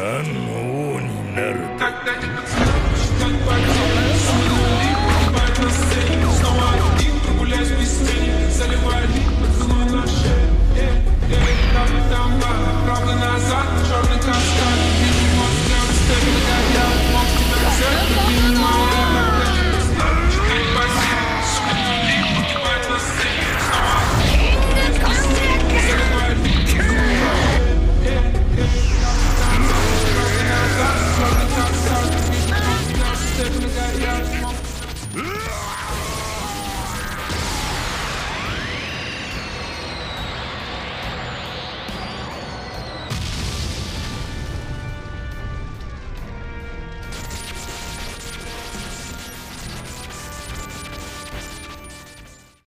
何の王になる Ugh!